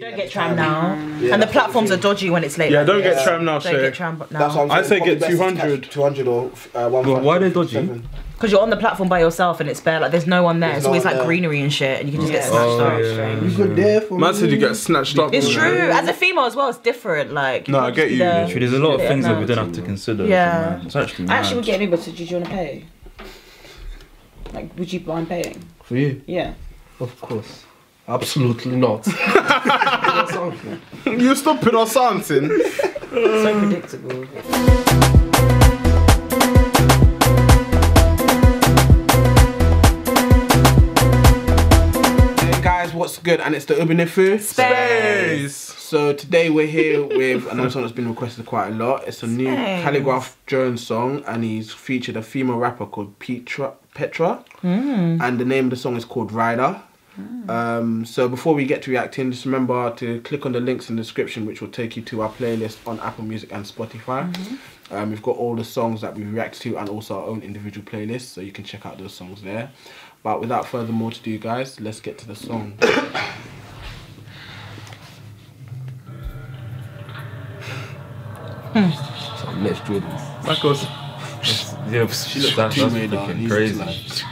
Don't get tram now. and the platforms are dodgy when it's late. Yeah, like don't this. get tram now, Don't Shay. get tram now. That's what I'm I saying. say get Probably best to 200. catch 200 or uh, one. Well, why are they dodgy? Because you're on the platform by yourself and it's bare, like there's no one there. There's it's no always one like there. greenery and shit, and you can just get Yeah. snatched Oh, up. yeah. You could there for Man said you get snatched up. It's bro. true. As a female as well, it's different. Like No, I get you. Yeah. Literally, there's a lot of things that we don't have to consider. Yeah. It's actually I mad. actually would get me, but do you want to pay? Like, would you mind paying? For you? Yeah. Of course. Absolutely not. You stopping or something? so predictable. Hey guys, what's good? And it's the Ubunifu. Space. So today we're here with another song that's been requested quite a lot. It's a new Space. Khaligraph Jones song, and he's featured a female rapper called Petra. Petra, Hmm. and the name of the song is called Rider. Um, so before we get to reacting, just remember to click on the links in the description, which will take you to our playlist on Apple Music and Spotify. Um, we've got all the songs that we react to and also our own individual playlists, so you can check out those songs there. But without further more to do, guys, let's get to the song. Next Jordan. Michael's. Yeah, but she looks that's, too that's freaking crazy.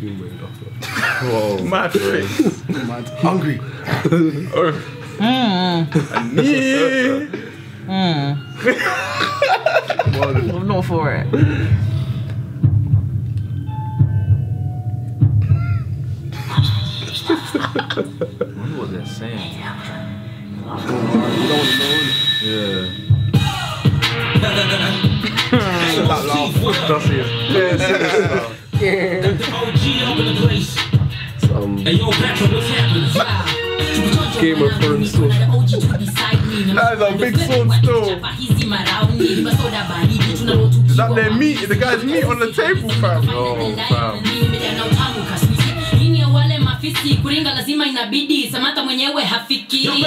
Like- Thick too made. Whoa. Mad face. Mad. Hungry. Hmm. Hmm. I'm not for it. I wonder what they're saying. You don't want to know. Yeah. Game of Thrones stuff. That is a big sword still. Is that their meat? The guy's meat on the table, fam. Oh, fam. Wale mafisi kuringa lazima inabidi samata mwenyewe hafikiri.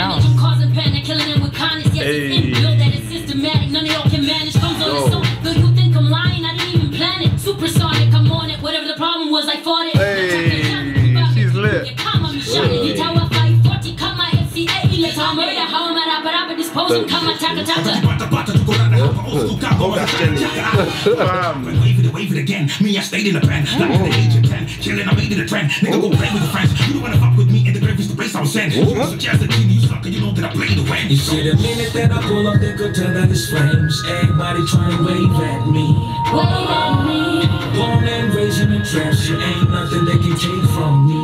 Ah. Causing panic, killing them with kindness. Yes, it's in build that it's systematic. None of y'all can manage. Comes on its own. Though you think I'm lying, I didn't even plan it. Supersonic, I'm on it. Whatever the problem was, I fought it. Hey, she's lit. Yeah, kama mishale, nitawa 540 kama FCA ile tamoya hawa marapa rapa disposal kama taka taka. Oh, that's Jenny. Fam. Wave it, wave it again. Me, I stayed in the pen. Like at the age of 10. Killing, I made it a trend. Nigga, go play with your friends. You don't wanna fuck with me in the grave is the place I was sent. You suggest that you sucker, you know that I play the win. You see the minute that I pull up, they could tell that it's flames. Everybody trying to wave at me. Wave at me, Born and raised in the trash, you ain't nothing they can take from me.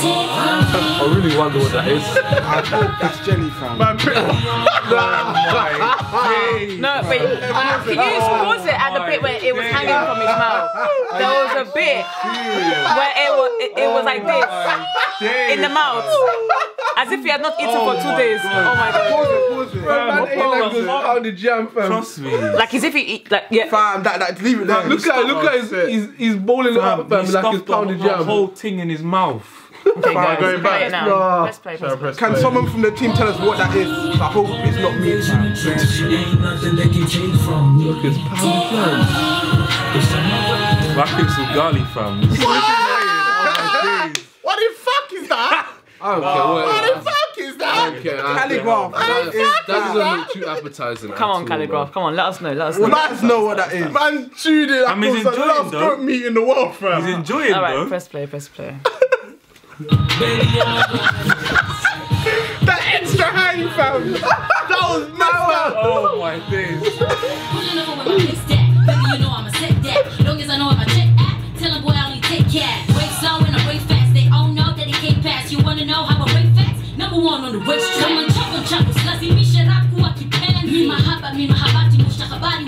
take from me. I really wonder what that is. I that's Jenny, fam. Man, pretty. No, wait. Can you oh pause it at the bit where it was hanging from his mouth? There was a bit where it was it, it was like oh this in the mouth, as if he had not eaten for oh two days. Oh my god! Pause it, pause it. Man, ain't like this jam, fam. Trust me. Like as if he eat like yeah. Fam, that, that, leave it there. Look at look at his he's, he's bowling it up, fam, he like his stuffed the pounded whole- jam. whole thing in his mouth. Okay, guys, going play back. it now. Nah. Let's play. Let's play. Can someone from the team tell us what that is? I hope it's not me, Raised in fam. the trash, you ain't nothing they can take from. Look, it's pounded jam. It's on my Back in Sugali, fam. What the fuck is that? I don't care what What the fuck is that? don't care. I- Khaligraph. That, that doesn't look too appetizing. Come on, all, Khaligraph. Come on, let us know. Let us know. Let us know what that is. Man chewed it. I mean, he's the enjoying last though. goat meat in the world, fam. He's enjoying All right, press play. Press play. That extra hang, fam. that was mad. Oh my days. Pulling over with my big stack. Baby, you know I'ma set. Long as I know where my check at. Tell 'em, boy, I only take cash. Break slow and I break fast. They all know that it can't pass. You wanna know how I break fast? Number one on the racetrack. Kama chako chako silazimishe rap kuwa kipenzi. Mi mahaba, mi mahabati, mustakabali wa mapenzi.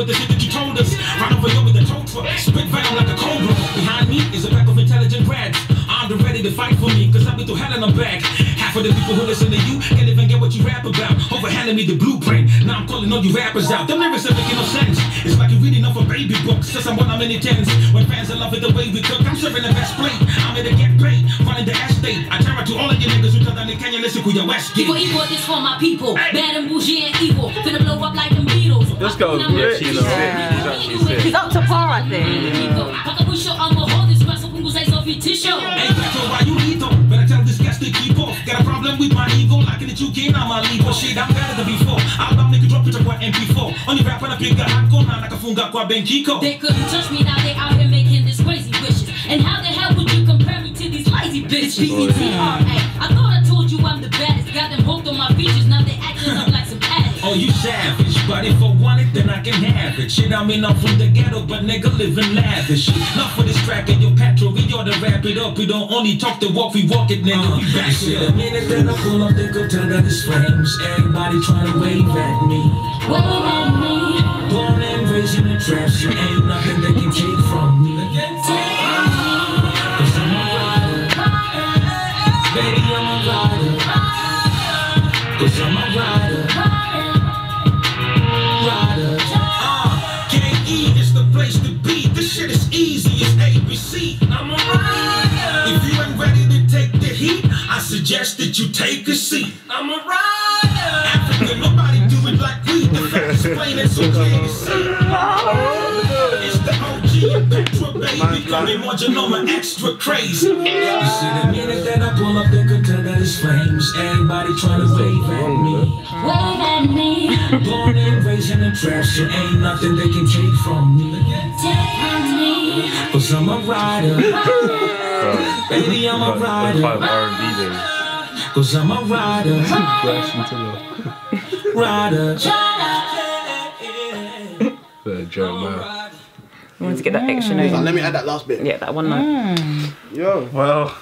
with the shit that you told us. Right over here with the topher, spit venom like a cobra. Behind me is a pack of intelligent rats, I'm ready to fight for me, cause I've been through hell in the back. Half of the people who listen to you can't even get what you rap about. Overhanding me the blueprint. Now I'm calling all you rappers out. Them lyrics are making no sense. It's like you're reading off a baby book. Says I'm one of many tens. When fans are loving the way we cook, I'm serving the best plate. I'm here to get paid, running the estate. I turn out to all of you niggas who come down the canyon, listen to your West Equal, equal, this for my people. Bad and bougie and evil. Finna blow up like them Beatles. This girl's lit, she's you know. sick. She's actually sick. She's up to par, I think. Hey, Petro, my ego, locking it you can't, I'm a leave. But shit, I'm better than before. I'll down nigga drop it to what MP4. Only rap when I pick a hot corner, like a funga kwa Ben Kiko. They couldn't touch me, now they out here making this crazy wishes. And how the hell would you compare me to these lazy bitches? B-E-T-R-A. I thought I told you I'm the baddest. Got them hooked on my features, now they acting up like some addicts. Oh, you savage, but if I want it, then I can have it. Shit, I mean, I'm from the ghetto, but nigga living lavish. Not for this track and your petrol, we ought to wrap it up. We don't only talk the walk, we walk it, nigga. We back Shit, shit a minute that I pull up, they could tell that it's flames. Everybody trying to wave at me. Wave at me. Born and raised in the trap, so ain't nothing they can take from me. Cause I'm a rider. Baby, I'm a rider. Cause I'm a rider. Rider. Suggest that you take a seat. I'm a rider. African, nobody do it like we. The facts explain it so clear to see. It's the OG and Petra, baby. Coming more genoma extra crazy. You see the minute that I pull up, they could tell that it's flames. Everybody trying to wave at me. Wave at me. Born and raised in the trap, so ain't nothing they can take from me. Take me. Cause I'm a rider. Baby, I'm a rider. Five R&B days. Cause I'm a rider. Rider. The Jeremiah. We want to get that extra Hold on, note. Let me add that last bit. Yeah, that one note. Mm. Yo, Well,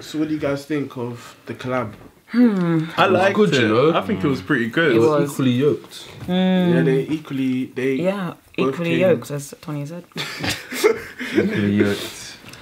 so what do you guys think of the collab? Hmm. I liked good, it. you know. I think it was pretty good. It was. Equally yoked. Yeah, hmm. they equally they Yeah, equally came- yoked, as Tony said.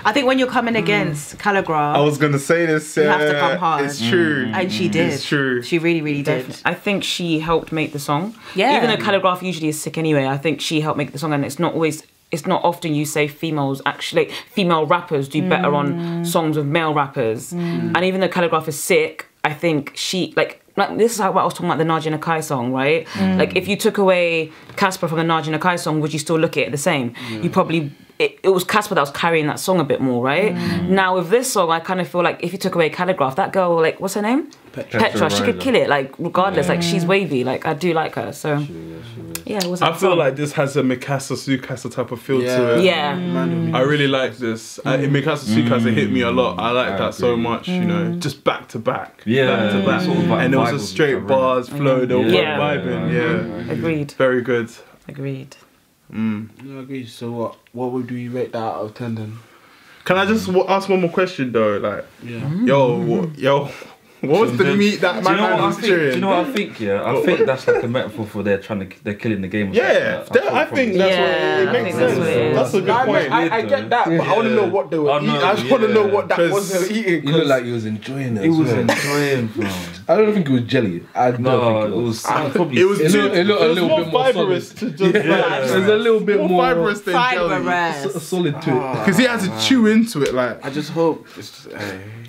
I think when you're coming mm. against Khaligraph, I was gonna say this. You have to come hard. It's true. Mm. and she did. It's true. She really, really did. Definitely. I think she helped make the song. Yeah. Even though Khaligraph usually is sick anyway, I think she helped make the song, and it's not always. It's not often you say females actually female rappers do better on mm. songs with male rappers, and even though Khaligraph is sick, I think she like. Like, this is how what I was talking about the Nadia Nakai song, right? Like if you took away Cassper from the Nadia Nakai song, would you still look at it the same? You probably it, it was Cassper that was carrying that song a bit more, right? Mm. Now with this song, I kind of feel like if you took away Khaligraph, that girl, like what's her name? Petra, she could kill it, like regardless. Like she's wavy. Like I do like her. So yeah, it was. a I feel song. like this has a Micasa Sucasa type of feel Yeah. to it. yeah. Mm. I really like this. Uh, Micasa Sucasa hit me a lot. I like I that so agree. much, you know, mm. just back to back. Yeah, back to back. sort of like and it was a straight bars flow. They were Yeah. vibing. Yeah, Agreed. very good. Agreed. Mm. No, I agree. So what? What would we rate that out of ten then? Can I just w- ask one more question though? Like, Yeah. yo, mm-hmm. what, yo, what was the meat that Do my you know man what I was think? Do you know what I think? Yeah, I think that's like a metaphor for they're trying to they're killing the game. Yeah, something. that- I think that's Yeah, what it I makes think that's sense. what it is. That's a good I, point. I, I get that, but I want to know what they were oh, I eating. I just want to know what that was they were eating. You look 'cause- like you was enjoying it. It was well. enjoying, bro. I don't think it was jelly. I don't No, think it was ah, probably. It was It too, looked- it looked a it was little bit more fibrous to solid. just Yeah, like, there's a little bit more, fibrous than jelly. s- solid to it. Ah. Because he had to chew into it like. I just hope.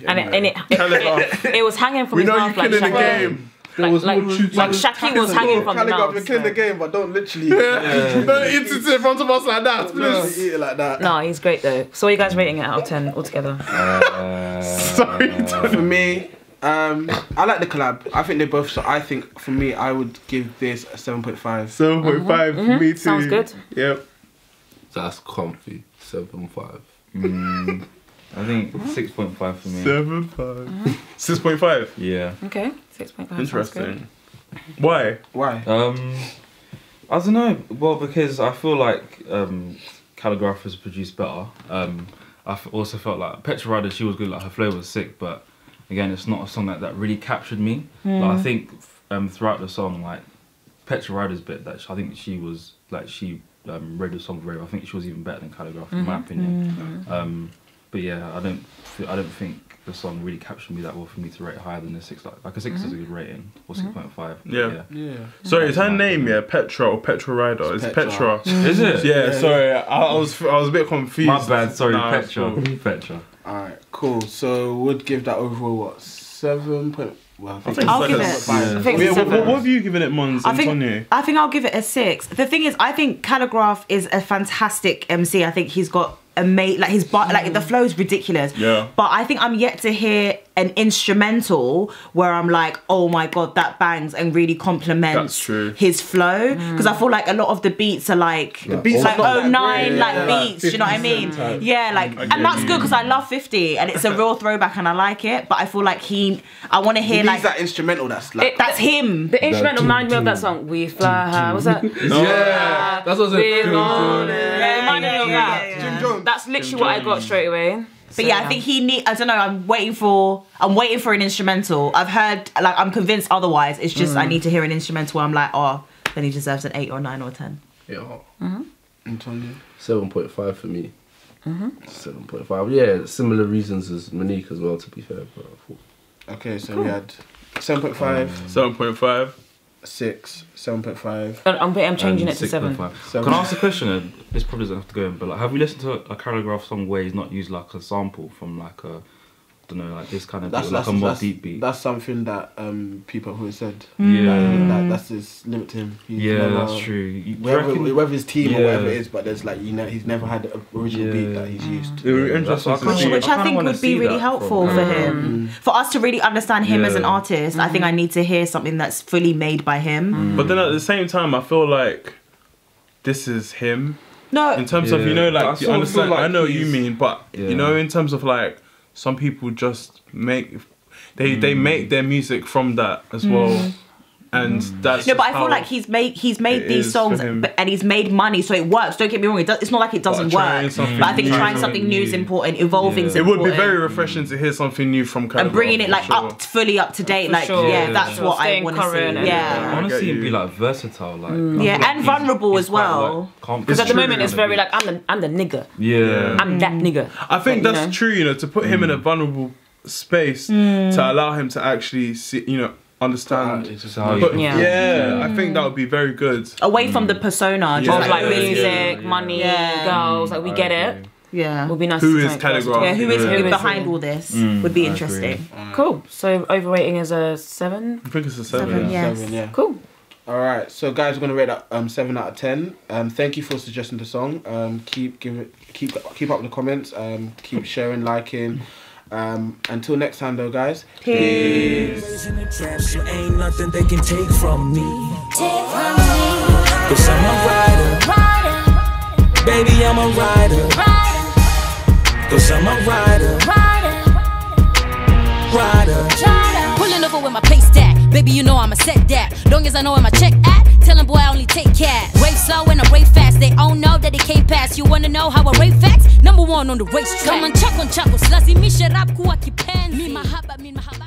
It's, hey, And it, and it, it, Khaligraph. it, it was hanging from We his know you're mouth like killing the Shaq- game. There was like, more truth to like it. Shaki was hanging from the Khaligraph, mouth. you're killing the game, but don't literally. Don't eat it in front of us like that, No, please. eat it like that. No, he's great though. So are you guys rating it out of ten altogether? Sorry. For me, um, I like the collab. I think they both. So I think for me, I would give this a seven point five. 7.5, me too. Mm-hmm. Sounds good. Yep. That's comfy. Seven five. Mm, I think six point five for me. 7.5. 6.5. Yeah. Okay, six point five. Interesting. Why? Why? Um, I don't know. Well, because I feel like um, Khaligraph has produced better. Um, I f- also felt like Petra Ryder, she was good. Like her flow was sick, but again, it's not a song that, that really captured me. Like, I think um, throughout the song, like Petra Ryder's bit, that sh- I think she was like she um, read the song very. well. I think she was even better than Khaligraph, in my opinion. Um, but yeah, I don't. I don't think the song really captured me that well for me to rate higher than a six. Like, like a 6 is a mm-hmm. good rating or mm-hmm. six point five. Yeah. Yeah. Sorry, is her name yeah Petra or Petra Rider? It's, It's Petra. Petra. Is it? Yeah, sorry, I, I was I was a bit confused. My bad. Sorry, Nah, Petra. cool. Petra. All right, cool. So would give that overall what seven point? Well, I think, think I'll it's give it. a- five. I think Yeah, what, seven. what have you given it, Mons I think Tonye? I think I'll give it a six. The thing is, I think Khaligraph is a fantastic MC. I think he's got amazing, like his bar, like the hmm. flow is ridiculous. Yeah. But I think I'm yet to hear an instrumental where I'm like, oh my god, that bangs and really complements his flow. Hmm. Because I feel like a lot of the beats are like the beats like are not oh that 09 great, like yeah. beats. do you know what I mean? Cent. Yeah, like, I and that's good because I love 50 and it's a real throwback and I like it. But I feel like he, I want to hear needs like that instrumental. That's like It- that's him. The instrumental reminds me of that song. We fly high. What's that? Yeah, that's what I We're said. gonna- Yeah, That's literally what I got straight away. But yeah, I think he need. I don't know. I'm waiting for. I'm waiting for an instrumental. I've heard. Like I'm convinced otherwise. It's just I need to hear an instrumental. Where I'm like, oh, then he deserves an eight or nine or ten. Yeah, Antonio. seven point five for me. Mhm. Seven point five. Yeah, similar reasons as Monique as well. To be fair, but I thought Okay, so we had seven point five, Seven point five. Six, seven point five. I'm, I'm, I'm changing it to seven. 6.5. Seven. Can I ask a question? This probably doesn't have to go in, but like, have we listened to a Khaligraph song where he's not used like a sample from like a, I don't know, like this kind of That's beat, like a more that's, deep beat? that's something that um people who have said. Hmm. yeah, That, that's his limit to him. He's yeah, never- that's true. You- do Whether, reckon- whether his team or whatever it is, but there's like you know he's never had an original beat that he's hmm. used. It would be interesting that's to what I see. Which I, kinda think would be really helpful from- for him. Mm. For us to really understand him as an Yeah. artist, I think I mm. need to hear something that's fully made by him. Mm. But then at the same time, I feel like this is him. No, In terms of you know, Yeah. I like you understand. like I know what you mean, but Yeah. you know, in terms of like some people just make they they Mm. make their music from that as well, and mm. that's no, but I feel like he's made he's made these songs for him. but, and he's made money, so it works. Don't get me wrong; it does, it's not like it doesn't trying work. something But I think trying something new is important. Evolving is It would be very refreshing to hear something new from Khaligraph, and bringing it like sure. up fully up to date. For like sure. yeah, Yeah, that's sure. what I want to see. current and- I Yeah. want to get see him be like versatile, like mm. I Yeah, feel like and vulnerable as well. Because at the moment it's very like I'm the I'm the nigga. yeah, I'm that mm. nigga. I think that's true. You know, to put him in a vulnerable space to allow him to actually see, you know, understand. It's But Yeah. yeah, I think that would be very good. Away from the persona, just Yeah. Like like Yeah. music, yeah. money, Yeah. girls, like we I get agree. it. yeah. Would be nice. Who to is try and- Yeah, who is Yeah. who Who is behind all this Mm, would be I agree. interesting. Cool. So overweighting is a seven. I think it's a seven. Seven, yeah. Yes. Seven, yeah. Cool. All right, so guys, we're gonna rate that um seven out of ten. Um, thank you for suggesting the song. Um, keep give it, keep keep up the comments. Um, keep sharing, liking. Um, until next time, though, guys. Peace. in the ain't nothing they can take from me. Cause I'm a rider. Baby, I'm a rider. Cause I'm a rider. Rider. Baby, you know I'ma set that. Long as I know where my check at. Tell 'em, boy, I only take cash. Rave slow and I rave fast. They all know that they can't pass. You wanna know how I rave facts? Number one on the racetrack. Kama nchako nchako. Lazimisha rap kuwa kipenzi. Mi mahaba, mi mahaba.